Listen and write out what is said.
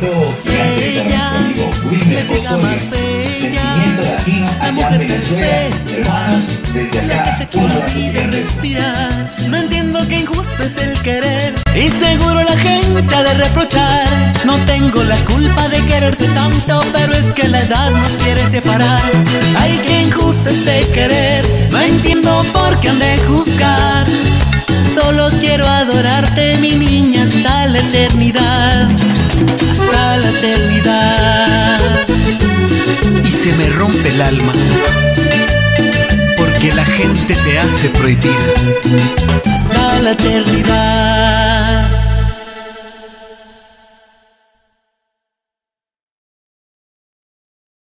nuestro amigo Wilmer Osorio. Sentimiento latino allá en Venezuela. Hermanos, desde acá, se un que abrazo olvide gigante. respirar. No entiendo que injusto es el querer. Y seguro la gente ha de reprochar. No tengo la culpa de quererte tanto, pero es que la edad nos quiere separar. Ay, que injusto es de querer. No entiendo por qué han de juzgar. Solo quiero adorarte, alma porque la gente te hace prohibir hasta la eternidad.